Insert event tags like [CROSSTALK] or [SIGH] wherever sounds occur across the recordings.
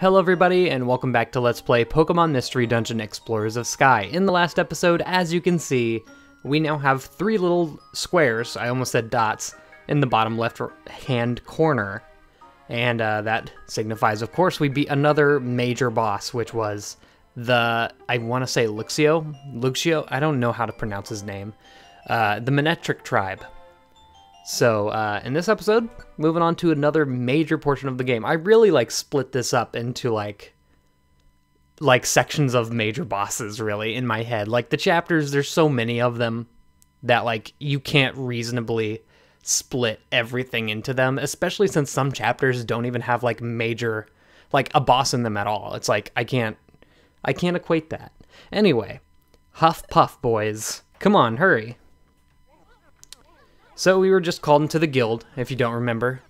Hello everybody and welcome back to Let's Play Pokemon Mystery Dungeon Explorers of Sky. In the last episode, as you can see, we now have three little squares, I almost said dots, in the bottom left hand corner. And uh, that signifies, of course, we beat another major boss, which was the, I want to say Luxio? Luxio? I don't know how to pronounce his name. Uh, the Manectric tribe. So, uh, in this episode, moving on to another major portion of the game. I really like split this up into like like sections of major bosses really in my head. Like the chapters, there's so many of them that like you can't reasonably split everything into them, especially since some chapters don't even have like major like a boss in them at all. It's like I can't I can't equate that. Anyway, Huff Puff boys. Come on, hurry. So we were just called into the guild, if you don't remember,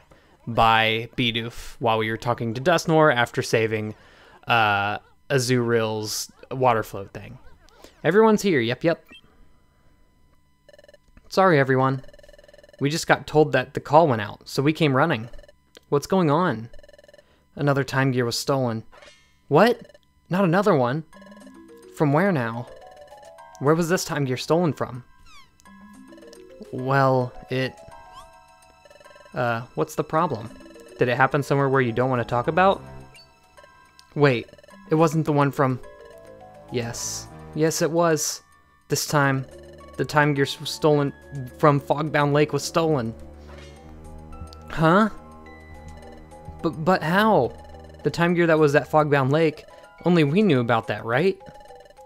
by Bidoof while we were talking to Dusknoir after saving uh, Azurill's water float thing. Everyone's here, yep, yep. Sorry, everyone. We just got told that the call went out, so we came running. What's going on? Another time gear was stolen. What? Not another one? From where now? Where was this time gear stolen from? Well, it... Uh, what's the problem? Did it happen somewhere where you don't want to talk about? Wait, it wasn't the one from... Yes. Yes, it was. This time, the time gear stolen from Fogbound Lake was stolen. Huh? But, but how? The time gear that was at Fogbound Lake, only we knew about that, right?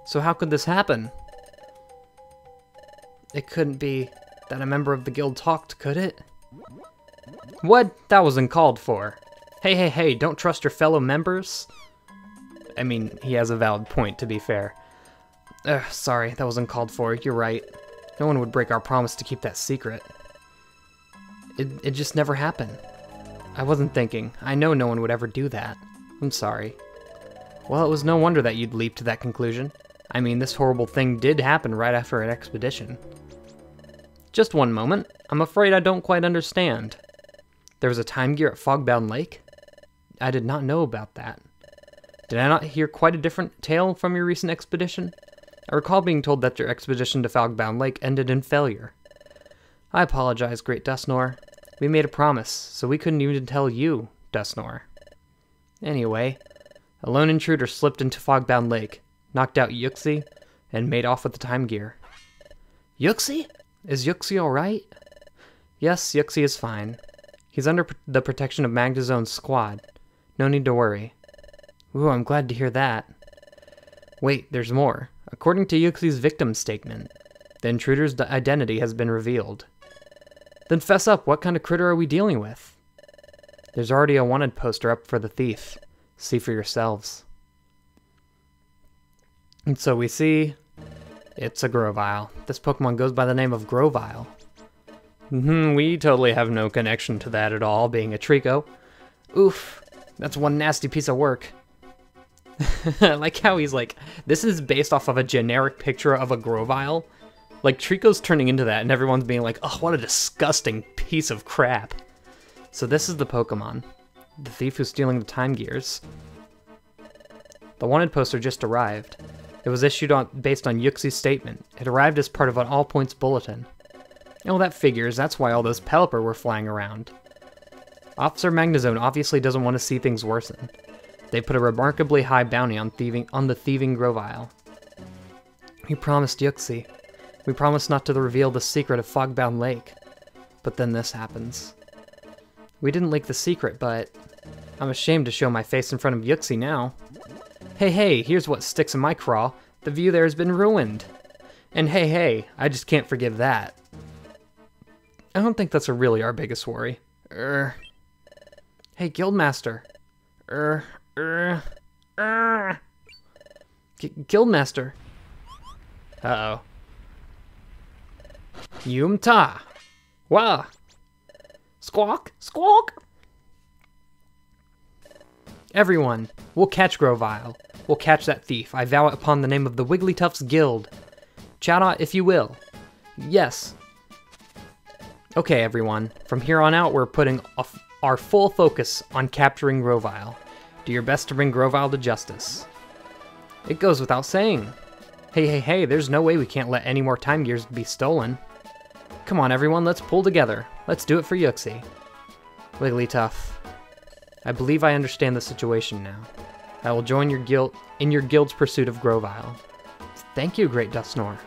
So how could this happen? It couldn't be that a member of the guild talked, could it? What? That wasn't called for. Hey, hey, hey, don't trust your fellow members? I mean, he has a valid point, to be fair. Ugh, sorry, that wasn't called for. You're right. No one would break our promise to keep that secret. It, it just never happened. I wasn't thinking. I know no one would ever do that. I'm sorry. Well, it was no wonder that you'd leap to that conclusion. I mean, this horrible thing did happen right after an expedition. Just one moment. I'm afraid I don't quite understand. There was a time gear at Fogbound Lake? I did not know about that. Did I not hear quite a different tale from your recent expedition? I recall being told that your expedition to Fogbound Lake ended in failure. I apologize, Great Dusknoir. We made a promise, so we couldn't even tell you, Dusknoir. Anyway, a lone intruder slipped into Fogbound Lake, knocked out Yuxie, and made off with the time gear. Yuxie? Is Yuxie alright? Yes, Yuxie is fine. He's under the protection of Magnezone squad. No need to worry. Ooh, I'm glad to hear that. Wait, there's more. According to Yuxie's victim statement, the intruder's identity has been revealed. Then fess up, what kind of critter are we dealing with? There's already a wanted poster up for the thief. See for yourselves. And so we see it's a Grovyle. This Pokemon goes by the name of Grovyle. Mm-hmm, we totally have no connection to that at all, being a Treecko. Oof, that's one nasty piece of work. [LAUGHS] I like how he's like, this is based off of a generic picture of a Grovyle. Like, Trico's turning into that, and everyone's being like, oh, what a disgusting piece of crap. So this is the Pokemon. The thief who's stealing the time gears. The wanted poster just arrived. It was issued on, based on Yuxie's statement. It arrived as part of an all points bulletin. Oh, that figures. That's why all those Pelipper were flying around. Officer Magnezone obviously doesn't want to see things worsen. They put a remarkably high bounty on thieving on the thieving Grovyle. We promised Yuxie. We promised not to reveal the secret of Fogbound Lake. But then this happens. We didn't leak the secret, but I'm ashamed to show my face in front of Yuxie now. Hey, hey, here's what sticks in my craw. The view there has been ruined. And hey, hey, I just can't forgive that. I don't think that's a really our biggest worry. Er. Hey, Guildmaster. Er, er, er. Guildmaster. Uh-oh. Yumta. Wah. Squawk, squawk. Everyone, we'll catch Grovyle. We'll catch that thief. I vow it upon the name of the Wigglytuffs Guild. Shout out if you will. Yes. Okay, everyone. From here on out, we're putting our full focus on capturing Grovyle. Do your best to bring Grovyle to justice. It goes without saying. Hey, hey, hey, there's no way we can't let any more time gears be stolen. Come on, everyone, let's pull together. Let's do it for Yuxie. Wigglytuff. I believe I understand the situation now. I will join your guild in your guild's pursuit of Grovyle. Thank you, Great Dusknoir.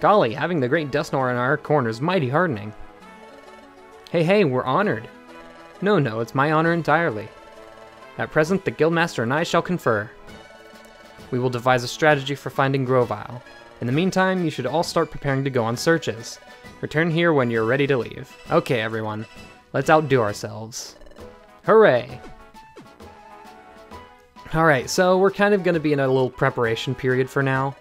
Golly, having the Great Dusknoir in our corner is mighty hardening. Hey, hey, we're honored. No, no, it's my honor entirely. At present, the Guildmaster and I shall confer. We will devise a strategy for finding Grovyle. In the meantime, you should all start preparing to go on searches. Return here when you're ready to leave. Okay, everyone. Let's outdo ourselves. Hooray! Alright, so we're kind of going to be in a little preparation period for now.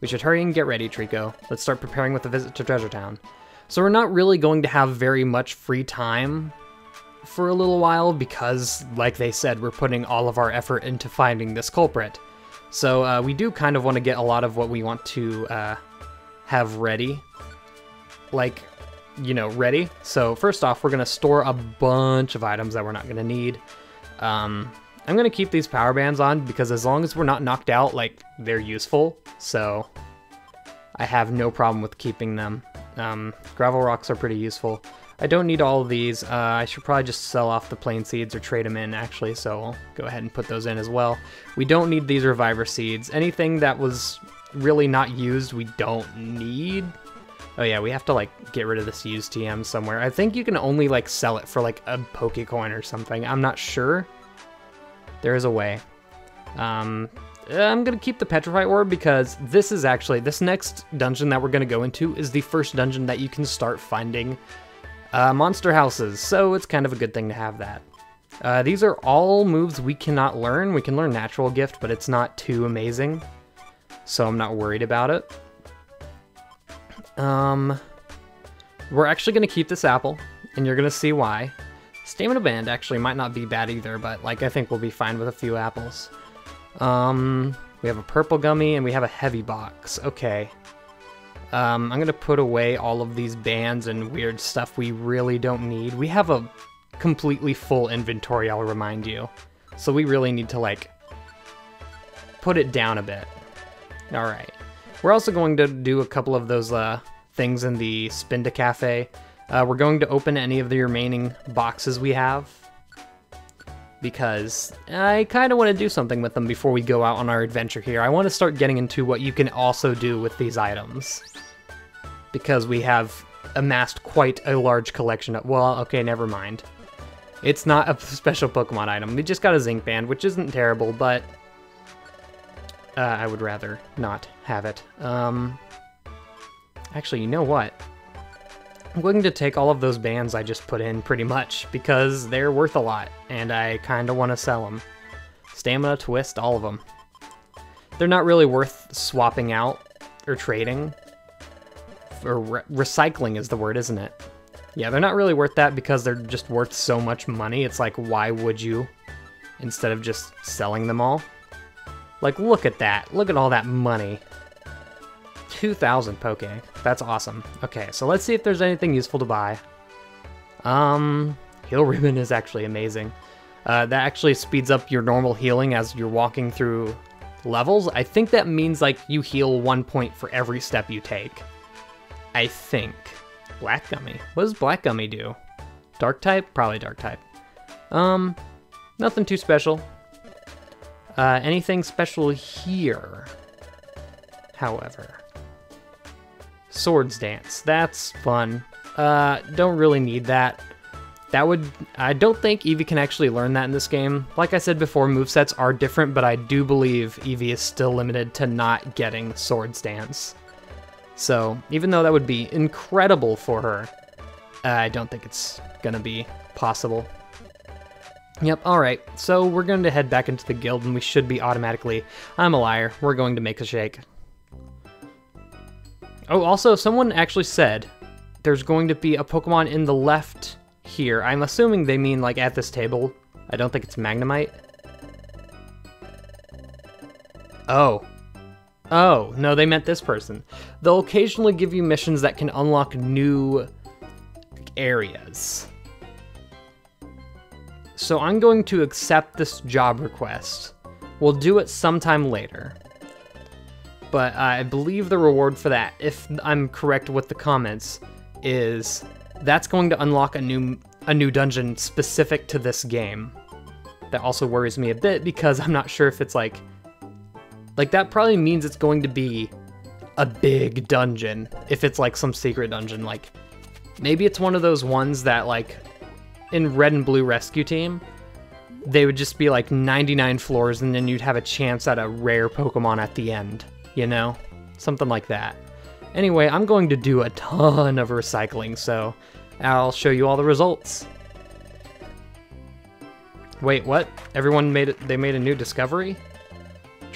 We should hurry and get ready, Trico. Let's start preparing with a visit to Treasure Town. So we're not really going to have very much free time for a little while because, like they said, we're putting all of our effort into finding this culprit. So uh, we do kind of want to get a lot of what we want to uh, have ready. Like, you know, ready. So first off, we're to store a bunch of items that we're not to need. Um, I'm to keep these power bands on because as long as we're not knocked out, like, they're useful. So I have no problem with keeping them. Um, gravel rocks are pretty useful. I don't need all of these. Uh, I should probably just sell off the plain seeds or trade them in, actually, so I'll go ahead and put those in as well. We don't need these reviver seeds. Anything that was really not used, we don't need. Oh yeah, we have to, like, get rid of this used TM somewhere. I think you can only, like, sell it for, like, a Pokecoin or something. I'm not sure. There is a way. Um, I'm gonna keep the Petrify Orb because this is actually, this next dungeon that we're gonna go into is the first dungeon that you can start finding uh, monster houses, so it's kind of a good thing to have that. Uh, these are all moves we cannot learn. We can learn Natural Gift, but it's not too amazing, so I'm not worried about it. Um, we're actually going to keep this apple, and you're going to see why. Stamina Band actually might not be bad either, but like I think we'll be fine with a few apples. Um, we have a purple gummy, and we have a heavy box. Okay. Um, I'm gonna put away all of these bands and weird stuff we really don't need. We have a completely full inventory, I'll remind you. So we really need to, like, put it down a bit. Alright. We're also going to do a couple of those uh, things in the Spinda Cafe. Uh, we're going to open any of the remaining boxes we have. Because I kind of want to do something with them before we go out on our adventure here. I want to start getting into what you can also do with these items because we have amassed quite a large collection of, well, okay, never mind. It's not a special Pokemon item. We just got a Zinc Band, which isn't terrible, but uh, I would rather not have it. Um, actually, you know what? I'm going to take all of those bands I just put in pretty much because they're worth a lot and I kind of want to sell them. Stamina, Twist, all of them. They're not really worth swapping out or trading, or re recycling is the word, isn't it? Yeah, they're not really worth that because they're just worth so much money. It's like, why would you? Instead of just selling them all. Like, look at that. Look at all that money. 2,000 Poke. That's awesome. Okay, so let's see if there's anything useful to buy. Um, Heal Ribbon is actually amazing. Uh, that actually speeds up your normal healing as you're walking through levels. I think that means, like, you heal one point for every step you take. I think. Black Gummy. What does Black Gummy do? Dark type? Probably dark type. Um, nothing too special. Uh, anything special here? However. Swords Dance. That's fun. Uh, don't really need that. That would... I don't think Eevee can actually learn that in this game. Like I said before, movesets are different, but I do believe Eevee is still limited to not getting Swords Dance. So even though that would be incredible for her, I don't think it's gonna be possible. Yep, alright, so we're going to head back into the guild and we should be automatically... I'm a liar, we're going to make a shake. Oh, also, someone actually said there's going to be a Pokemon in the left here. I'm assuming they mean, like, at this table. I don't think it's Magnemite. Oh, Oh, no, they meant this person. They'll occasionally give you missions that can unlock new areas. So I'm going to accept this job request. We'll do it sometime later. But I believe the reward for that, if I'm correct with the comments, is that's going to unlock a new a new dungeon specific to this game. That also worries me a bit because [LAUGHS] I'm not sure if it's like like that probably means it's going to be a big dungeon if it's like some secret dungeon like maybe it's one of those ones that like in red and blue rescue team they would just be like 99 floors and then you'd have a chance at a rare pokemon at the end you know something like that anyway i'm going to do a ton of recycling so i'll show you all the results wait what everyone made it they made a new discovery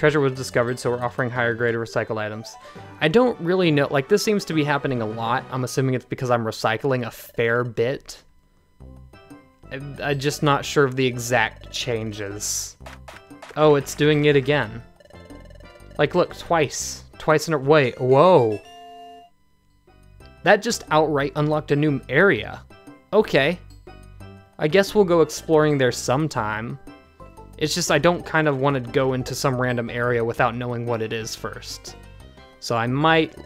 Treasure was discovered, so we're offering higher grade recycled items. I don't really know, like this seems to be happening a lot. I'm assuming it's because I'm recycling a fair bit. I'm just not sure of the exact changes. Oh, it's doing it again. Like, look, twice. Twice in a- wait, whoa. That just outright unlocked a new area. Okay. I guess we'll go exploring there sometime. It's just I don't kind of want to go into some random area without knowing what it is first. So I might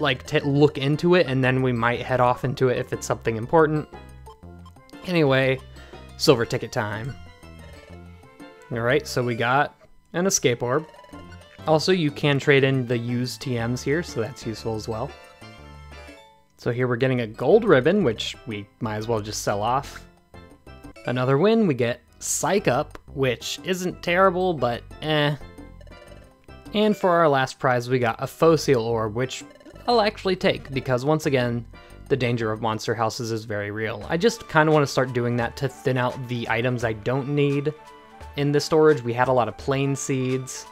like look into it and then we might head off into it if it's something important. Anyway, silver ticket time. Alright, so we got an escape orb. Also, you can trade in the used TMs here, so that's useful as well. So here we're getting a gold ribbon, which we might as well just sell off. Another win, we get Psych Up, which isn't terrible, but eh. And for our last prize, we got a Fossil Orb, which I'll actually take, because once again, the danger of monster houses is very real. I just kind of want to start doing that to thin out the items I don't need in the storage. We had a lot of plain seeds,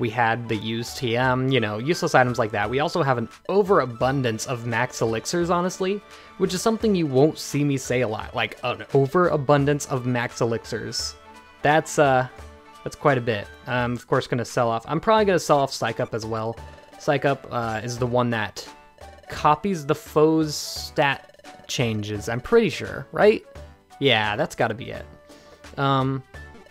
we had the used TM, you know, useless items like that. We also have an overabundance of max elixirs, honestly, which is something you won't see me say a lot, like an overabundance of max elixirs. That's, uh, that's quite a bit. I'm, of course, going to sell off. I'm probably going to sell off Psych Up as well. Psych Up uh, is the one that copies the foe's stat changes, I'm pretty sure, right? Yeah, that's got to be it. Um,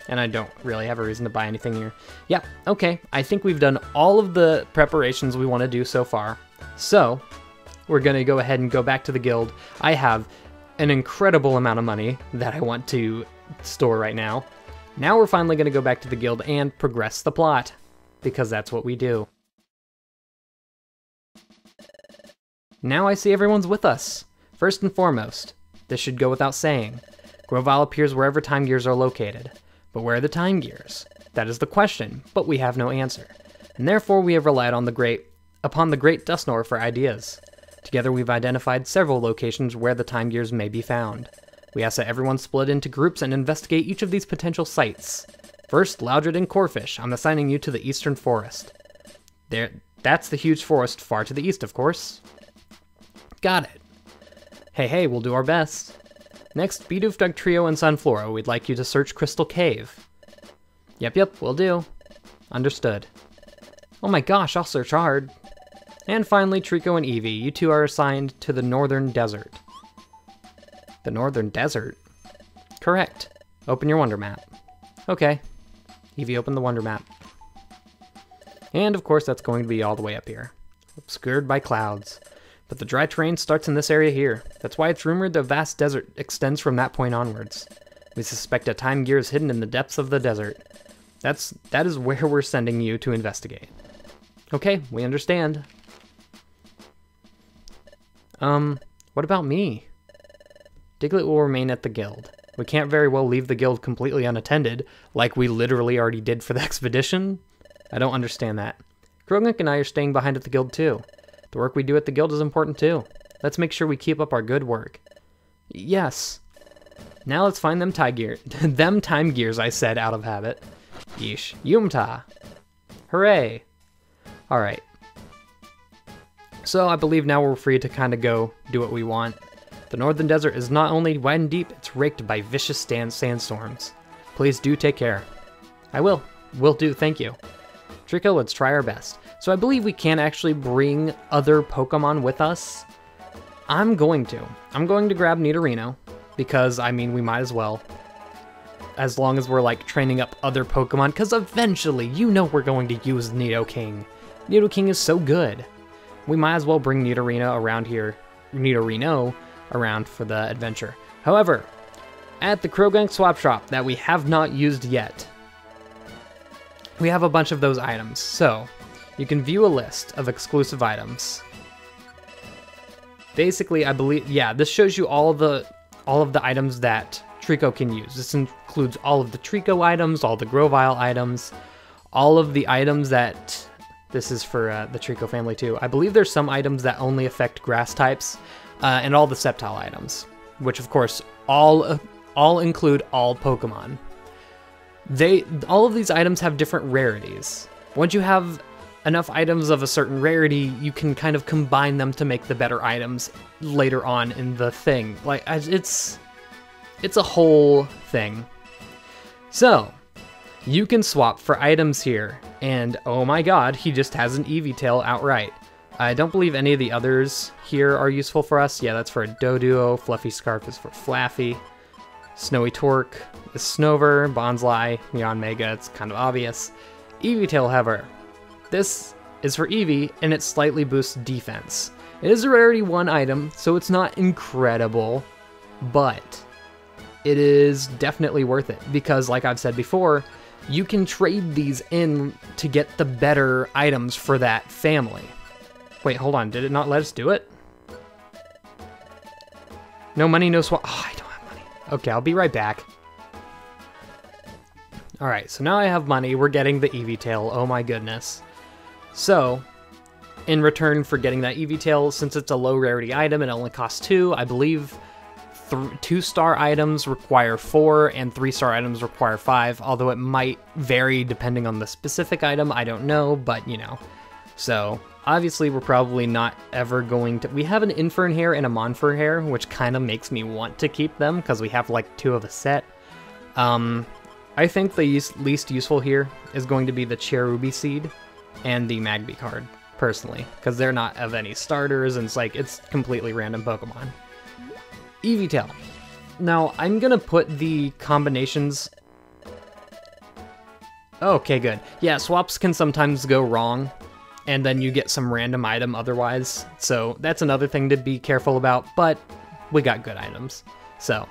and I don't really have a reason to buy anything here. Yeah, okay, I think we've done all of the preparations we want to do so far. So, we're to go ahead and go back to the guild. I have an incredible amount of money that I want to store right now. Now we're finally to go back to the guild and progress the plot, because that's what we do. Now I see everyone's with us. First and foremost, this should go without saying. Grovyle appears wherever time gears are located. But where are the time gears? That is the question, but we have no answer. And therefore we have relied on the great upon the great Dusknoir for ideas. Together we've identified several locations where the time gears may be found. We ask that everyone split into groups and investigate each of these potential sites. First, Loudred and Corphish, I'm assigning you to the Eastern Forest. There, that's the huge forest far to the east, of course. Got it. Hey, hey, we'll do our best. Next, Bidoof Dugtrio and Sunflora, we'd like you to search Crystal Cave. Yep, yep, will do. Understood. Oh my gosh, I'll search hard. And finally, Trico and Eevee, you two are assigned to the Northern Desert. The Northern Desert? Correct. Open your Wonder Map. Okay. Eevee, open the Wonder Map. And of course, that's going to be all the way up here. Obscured by clouds. But the dry terrain starts in this area here. That's why it's rumored the vast desert extends from that point onwards. We suspect a time gear is hidden in the depths of the desert. That's that is where we're sending you to investigate. Okay, we understand. Um, what about me? Diglett will remain at the guild. We can't very well leave the guild completely unattended, like we literally already did for the [LAUGHS] expedition. I don't understand that. Croagunk and I are staying behind at the guild too. The work we do at the guild is important too. Let's make sure we keep up our good work. Yes. Now let's find them time gear [LAUGHS] them time gears I said out of habit. Yeesh. Yumta. Hooray. Alright. So I believe now we're free to kind of go do what we want. The northern desert is not only wide and deep, it's raked by vicious stand sandstorms. Please do take care. I will. Will do, thank you. Let's try our best. So I believe we can actually bring other Pokemon with us. I'm going to. I'm going to grab Nidorino, because, I mean, we might as well. as long as we're like training up other Pokemon, because eventually, you know we're going to use Nidoking. Nidoking is so good. We might as well bring Nidorino around here, Nidorino around for the adventure. However, at the Croagunk Swap Shop that we have not used yet, we have a bunch of those items. So, you can view a list of exclusive items. Basically, I believe, yeah, this shows you all the all of the items that Trico can use. This includes all of the Trico items, all the Grovyle items, all of the items that this is for uh, the Trico family too. I believe there's some items that only affect grass types, uh, and all the Sceptile items, which of course all uh, all include all Pokemon. They all of these items have different rarities. Once you have enough items of a certain rarity, you can kind of combine them to make the better items later on in the thing. Like it's it's a whole thing. So, you can swap for items here, and oh my god, he just has an Eevee tail outright. I don't believe any of the others here are useful for us. Yeah, that's for a Doduo, Fluffy Scarf is for Flaaffy, Snowy Torque is Snover, Bonsly, Mega—it's kind of obvious. Eevee however, this is for Eevee, and it slightly boosts defense. It is a rarity 1 item, so it's not incredible, but it is definitely worth it, because like I've said before, you can trade these in to get the better items for that family. Wait, hold on, did it not let us do it? No money, no swap. Oh, ah, I have money. Okay, I'll be right back. Alright, so now I have money. We're getting the Eevee tail. Oh my goodness. So, in return for getting that Eevee tail, since it's a low rarity item, it only costs two. I believe two star items require four, and three star items require five, although it might vary depending on the specific item. I don't know, but you know. So, obviously, we're probably not ever going to. We have an Infernape and a Monferhair, which kind of makes me want to keep them because we have like two of a set. Um, I think the least useful here is going to be the Cherubi Seed and the Magby card, personally, because they're not of any starters, and it's like, it's completely random Pokemon. Evitel. Now, I'm gonna put the combinations... Okay, good. Yeah, swaps can sometimes go wrong, and then you get some random item otherwise, so that's another thing to be careful about, but we got good items. So,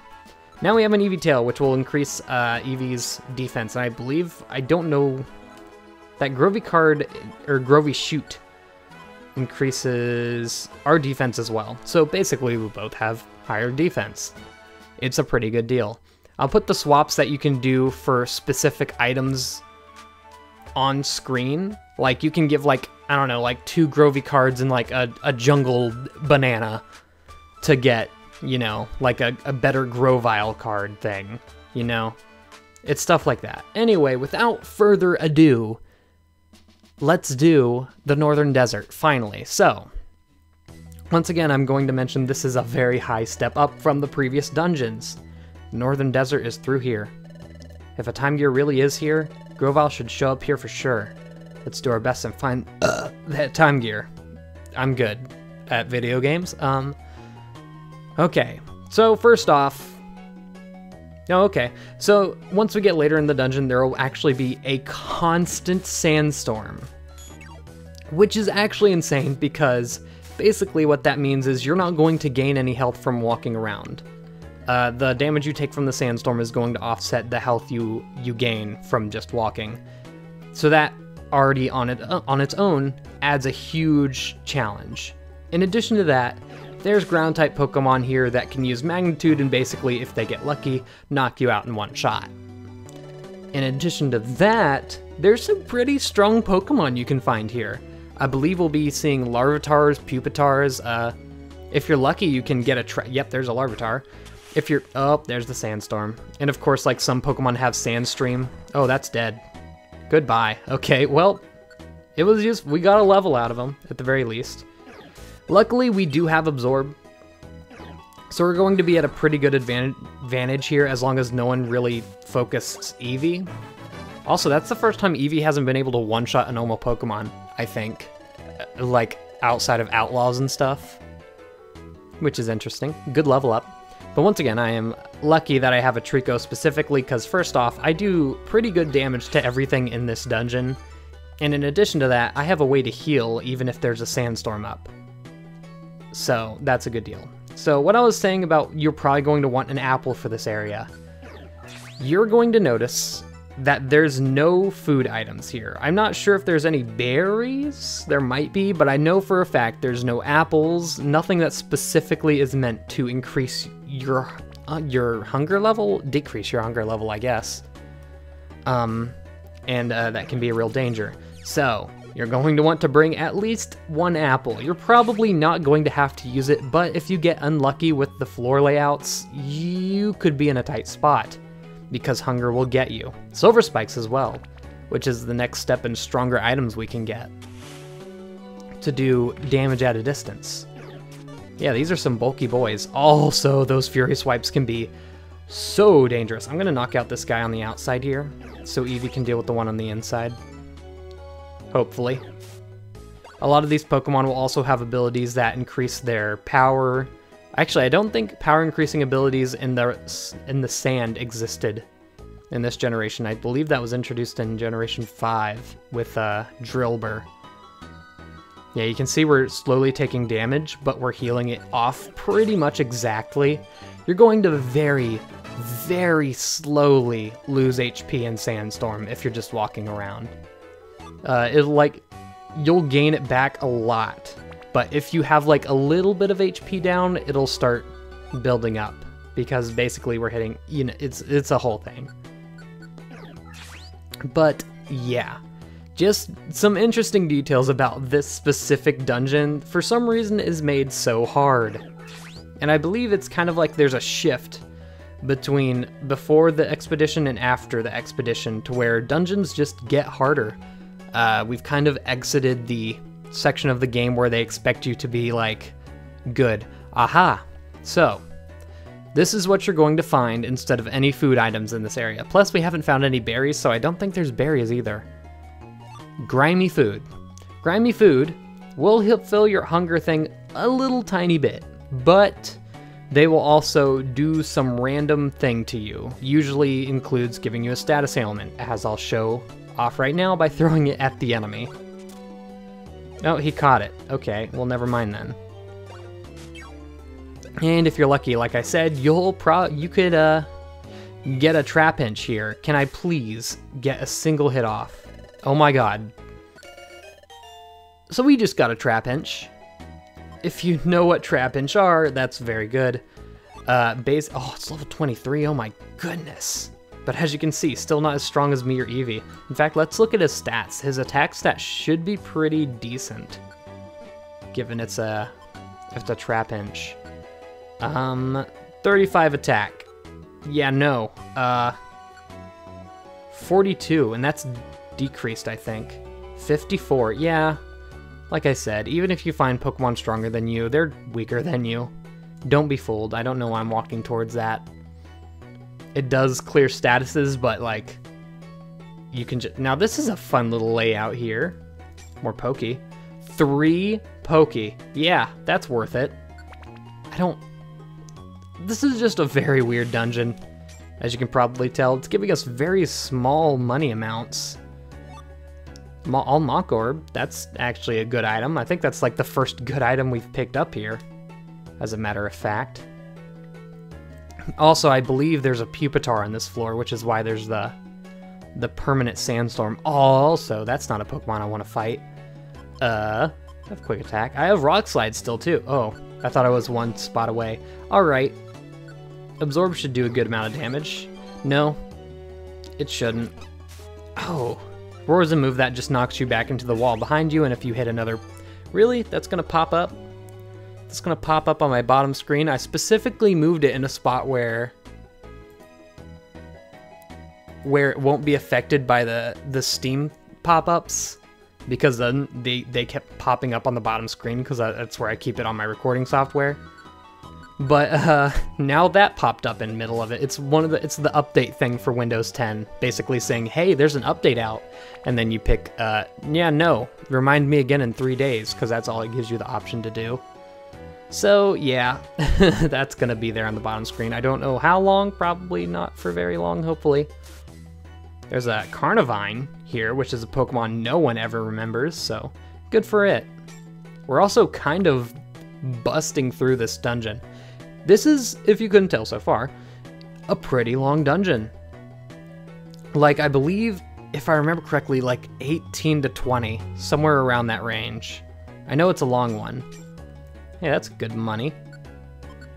now we have an Eevee Tail, which will increase uh, Eevee's defense, and I believe, I don't know that Grovy card, or Grovy Shoot, increases our defense as well. So basically, we both have higher defense. It's a pretty good deal. I'll put the swaps that you can do for specific items on screen. Like, you can give, like, I don't know, like two Grovy cards and, like, a, a jungle banana to get, you know, like a, a better Grovyle card thing, you know? It's stuff like that. Anyway, without further ado, let's do the Northern Desert, finally. So, once again, I'm going to mention this is a very high step up from the previous dungeons. Northern Desert is through here. If a time gear really is here, Grovyle should show up here for sure. Let's do our best and find uh, that time gear. I'm good at video games. Um, okay, so first off, Oh, okay. So once we get later in the dungeon, there will actually be a constant sandstorm. Which is actually insane because basically what that means is you're not going to gain any health from walking around. Uh, the damage you take from the sandstorm is going to offset the health you, you gain from just walking. So that already on it uh, on its own adds a huge challenge. In addition to that, there's ground type Pokemon here that can use magnitude and basically, if they get lucky, knock you out in one shot. In addition to that, there's some pretty strong Pokemon you can find here. I believe we'll be seeing Larvitars, Pupitars, uh, if you're lucky, you can get a Yep, there's a Larvitar. If you're- oh, there's the Sandstorm. And of course, like, some Pokemon have Sandstream. Oh, that's dead. Goodbye. Okay, well, it was just- we got a level out of them, at the very least. Luckily, we do have Absorb, so we're going to be at a pretty good advantage here as long as no one really focuses Eevee. Also, that's the first time Eevee hasn't been able to one-shot a normal Pokemon, I think. Uh, like, outside of Outlaws and stuff. Which is interesting. Good level up. But once again, I am lucky that I have a Treecko specifically because first off, I do pretty good damage to everything in this dungeon. And in addition to that, I have a way to heal even if there's a sandstorm up. So that's a good deal. So what I was saying about you're probably going to want an apple for this area. You're going to notice that there's no food items here. I'm not sure if there's any berries. There might be, but I know for a fact there's no apples, nothing that specifically is meant to increase your uh, your hunger level, decrease your hunger level, I guess. Um, and uh, that can be a real danger. So, you're going to want to bring at least one apple. You're probably not going to have to use it, but if you get unlucky with the floor layouts, you could be in a tight spot because hunger will get you. Silver spikes as well, which is the next step in stronger items we can get to do damage at a distance. Yeah, these are some bulky boys. Also, those Furious Swipes can be so dangerous. I'm gonna knock out this guy on the outside here, so Eevee can deal with the one on the inside. Hopefully. A lot of these Pokemon will also have abilities that increase their power, Actually, I don't think power increasing abilities in the in the sand existed in this generation. I believe that was introduced in Generation 5 with uh, Drillbur. Yeah, you can see we're slowly taking damage, but we're healing it off pretty much exactly. You're going to very, very slowly lose HP in Sandstorm if you're just walking around. Uh, it'll like, you'll gain it back a lot but if you have like a little bit of HP down, it'll start building up because basically we're hitting, you know, it's it's a whole thing. But yeah, just some interesting details about this specific dungeon for some reason is made so hard. And I believe it's kind of like there's a shift between before the expedition and after the expedition to where dungeons just get harder. Uh, we've kind of exited the section of the game where they expect you to be like, good. Aha! So, this is what you're going to find instead of any food items in this area. Plus, we haven't found any berries, so I don't think there's berries either. Grimy food. Grimy food will help fill your hunger thing a little tiny bit, but they will also do some random thing to you. Usually includes giving you a status ailment, as I'll show off right now by [LAUGHS] throwing it at the enemy. Oh, he caught it. Okay, well, never mind then. And if you're lucky, like I said, you'll pro you could uh get a Trapinch here. Can I please get a single hit off? Oh my god. So we just got a Trapinch. If you [LAUGHS] know what Trapinch are, that's very good. Uh, base, oh, it's level 23, oh my goodness. But as you can see, still not as strong as me or Eevee. In fact, let's look at his stats. His attack stat should be pretty decent, given it's a, it's a Trapinch. Um, 35 attack. Yeah, no. Uh, 42, and that's decreased, I think. 54, yeah. Like I said, even if you find Pokemon stronger than you, they're weaker than you. Don't be fooled. I don't know why I'm walking towards that it does clear statuses, but like you can just now this is a fun little layout here. More pokey. Three pokey. Yeah, that's worth it. I don't this is just a very weird dungeon. As you can probably tell, it's giving us very small money amounts. All Mach Orb, that's actually a good item. I think that's like the first good item we've picked up here, as a matter of fact. Also, I believe there's a Pupitar on this floor, which is why there's the the permanent sandstorm. Also, that's not a Pokemon I want to fight. Uh, I have quick attack. I have rock slide still too. Oh, I thought I was one spot away. All right. Absorb should do a good amount of damage. No, it shouldn't. Oh, Roar's a move that just knocks you back into the wall behind you, and if you hit another... Really? That's gonna pop up? That's gonna pop up on my bottom screen. I specifically moved it in a spot where where it won't be affected by the the Steam pop-ups because then they they kept popping up on the bottom screen because that's where I keep it on my recording software. But uh, now that popped up in middle of it. It's one of the it's the update thing for Windows 10, basically saying, "Hey, there's an update out," and then you pick, uh, "Yeah, no, remind me again in three days," because that's all it gives you the option to do. So yeah, [LAUGHS] that's gonna be there on the bottom screen. I don't know how long, probably not for very long, hopefully. There's a Carnivine here, which is a Pokemon no one ever remembers, so good for it. We're also kind of busting through this dungeon. This is, if you couldn't tell so far, a pretty long dungeon. Like, I believe, if I remember correctly, like 18 to 20, somewhere around that range. I know it's a long one. Yeah, that's good money.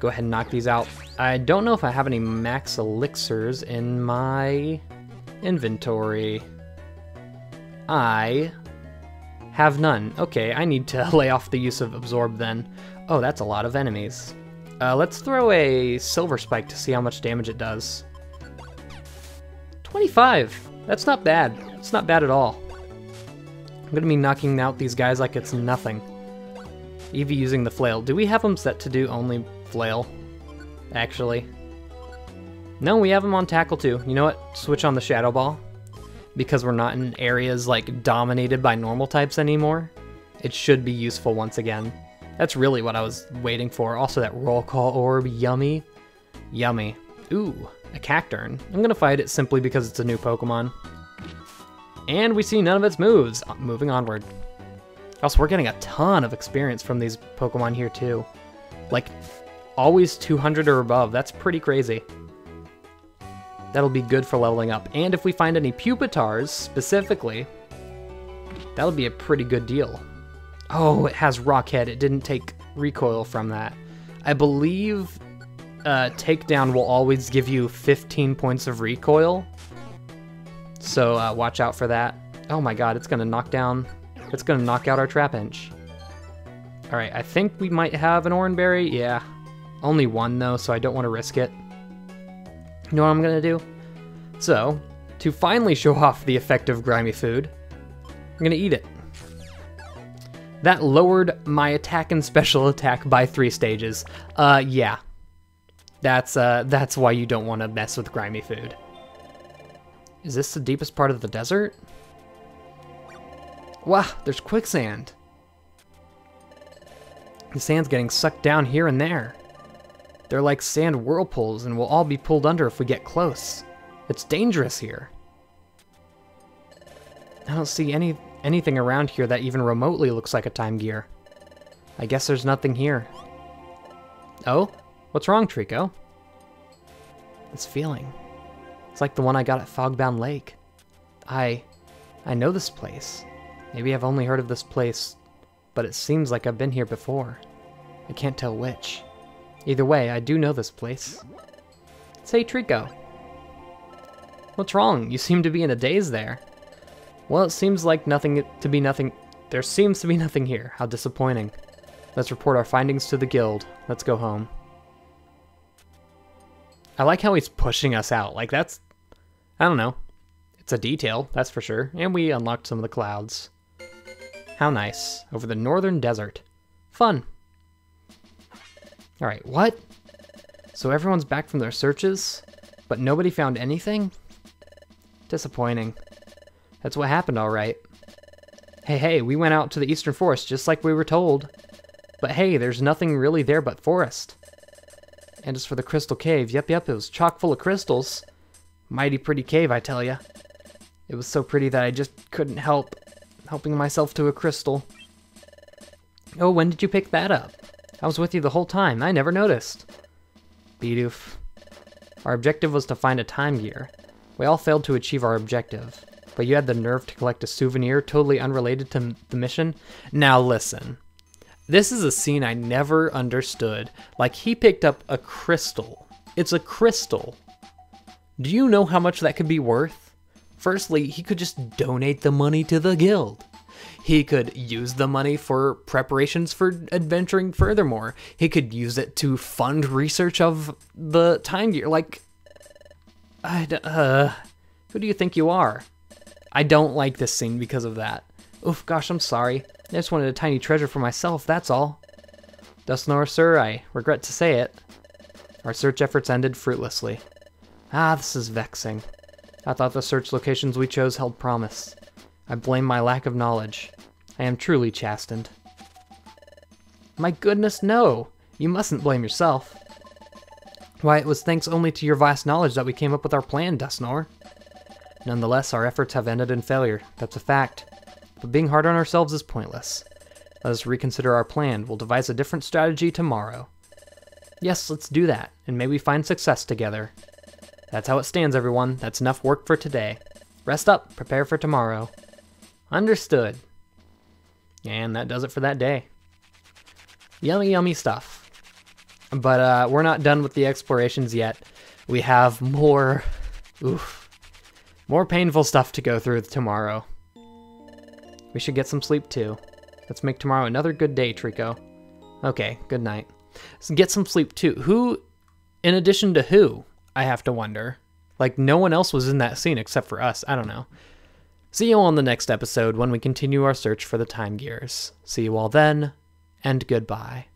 Go ahead and knock these out. I don't know if I have any max elixirs in my inventory. I have none. Okay, I need to [LAUGHS] lay off the use of absorb then. Oh, that's a lot of enemies. Uh, let's throw a silver spike to see how much damage it does. 25. That's not bad. It's not bad at all. I'm gonna be knocking out these guys like it's nothing. Eevee using the flail. Do we have them set to do only flail? Actually. No, we have them on tackle too. You know what? Switch on the Shadow Ball. Because we're not in areas like dominated by normal types anymore. It should be useful once again. That's really what I was waiting for. Also that roll call orb, yummy. Yummy. Ooh, a Cacturne. I'm gonna fight it simply because it's a new Pokemon. And we see none of its moves. Uh, moving onward. Also, we're getting a ton of experience from these Pokemon here too. Like, always 200 or above. That's pretty crazy. That'll be good for leveling up. And if we find any Pupitars, specifically, that'll be a pretty good deal. Oh, it has Rock Head. It didn't take recoil from that. I believe uh, Takedown will always give you 15 points of recoil. So uh, watch out for that. Oh my god, it's going to knock down it's gonna knock out our Trapinch. Alright, I think we might have an Oranberry. Yeah. Only one though, so I don't want to risk it. You know what I'm gonna do? So, to finally show off the effect of grimy food, I'm gonna eat it. That lowered my attack and special attack by three stages. Uh, yeah. That's, uh, that's why you don't want to mess with grimy food. Is this the deepest part of the desert? Wow, there's quicksand. The sand's getting sucked down here and there. They're like sand whirlpools and we'll all be pulled under if we get close. It's dangerous here. I don't see any anything around here that even remotely looks like a time gear. I guess there's nothing here. Oh? What's wrong, Trico? This feeling. It's like the one I got at Fogbound Lake. I... I know this place. Maybe I've only heard of this place, but it seems like I've been here before. I can't tell which. Either way, I do know this place. Say, Trico. What's wrong? You seem to be in a daze there. Well, it seems like nothing to be nothing. There seems to be nothing here. How disappointing. Let's report our findings to the guild. Let's go home. I like how he's pushing us out. Like, that's... I don't know. It's a detail, that's for sure. And we unlocked some of the clouds. How nice. Over the northern desert. Fun. Alright, what? So everyone's back from their searches, but nobody found anything? Disappointing. That's what happened, alright. Hey, hey, we went out to the eastern forest just like we were told. But hey, there's nothing really there but forest. And as for the crystal cave, yep, yep, it was chock full of crystals. Mighty pretty cave, I tell ya. It was so pretty that I just couldn't help helping myself to a crystal. Oh, when did you pick that up? I was with you the whole time. I never noticed. Bidoof. Our objective was to find a time gear. We all failed to achieve our objective. But you had the nerve to collect a souvenir totally unrelated to the mission? Now listen. This is a scene I never understood. Like, he picked up a crystal. It's a crystal. Do you know how much that could be worth? Firstly, he could just donate the money to the guild. He could use the money for preparations for adventuring furthermore. He could use it to fund research of the time gear. Like, I, uh, who do you think you are? I don't like this scene because of that. Oof, gosh, I'm sorry. I just wanted a tiny treasure for myself, that's all. Dusknoir, sir, I regret to say it. Our search efforts ended fruitlessly. Ah, this is vexing. I thought the search locations we chose held promise. I blame my lack of knowledge. I am truly chastened. My goodness, no! You mustn't blame yourself. Why, it was thanks only to your vast knowledge that we came up with our plan, Dusknoir. Nonetheless, our efforts have ended in failure. That's a fact. But being hard on ourselves is pointless. Let us reconsider our plan. We'll devise a different strategy tomorrow. Yes, let's do that, and may we find success together. That's how it stands, everyone. That's enough work for today. Rest up, prepare for tomorrow. Understood. And that does it for that day. Yummy, yummy stuff. But uh, we're not done with the explorations yet. We have more, oof, more painful stuff to go through tomorrow. We should get some sleep too. Let's make tomorrow another good day, Treecko. Okay, good night. So get some sleep too. Who, in addition to who, I have to wonder. Like, no one else was in that scene except for us. I don't know. See you all in the next episode when we continue our search for the Time Gears. See you all then, and goodbye.